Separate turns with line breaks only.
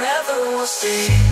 never will stay.